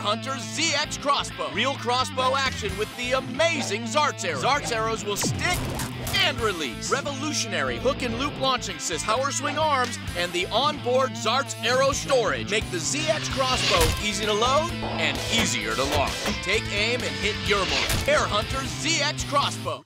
Hunterz Hunter ZX crossbow. Real crossbow action with the amazing Zarts arrows. Zarts arrows will stick and release. Revolutionary hook and loop launching system, power swing arms, and the onboard Zarts arrow storage make the ZX crossbow easy to load and easier to launch. Take aim and hit your mark. Air Hunter ZX crossbow.